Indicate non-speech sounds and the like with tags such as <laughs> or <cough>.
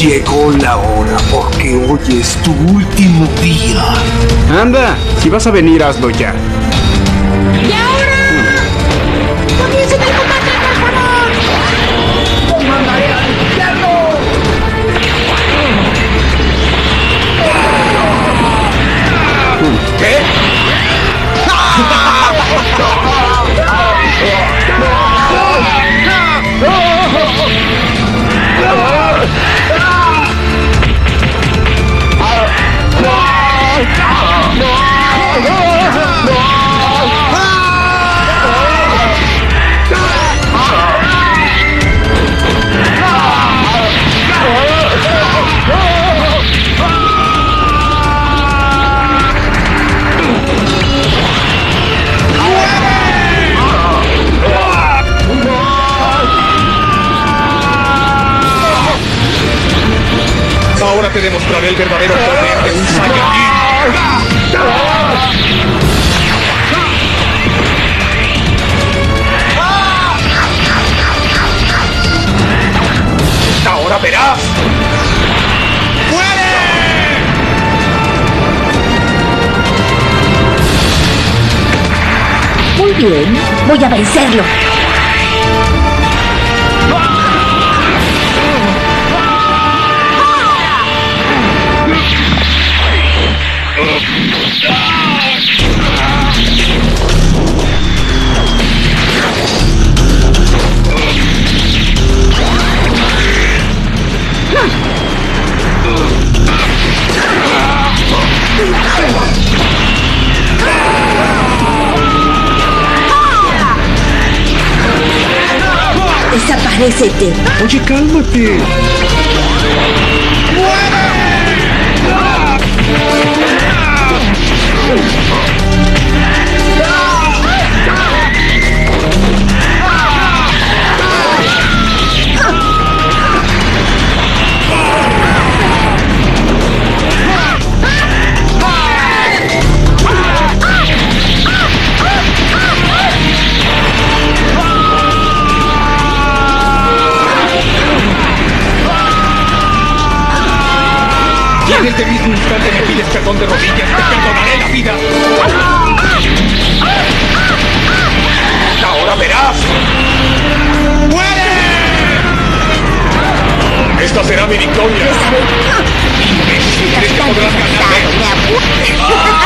Llegó la hora porque hoy es tu último día. Anda, si vas a venir, hazlo ya. ¡Y ahora! ¡Comiencen el combate, por favor! ¡Os mandaré al infierno! ¿Qué? <laughs> Ahora te demostraré el verdadero poder de un Saiyajin. Ahora verás. Muy bien, voy a vencerlo. Desaparécete. Oye, cálmate. En este mismo instante me pides perdón de rodillas, te perdonaré la vida. Ahora verás. ¡Muere! Esta será mi victoria. ¿Crees que podrás ganarme?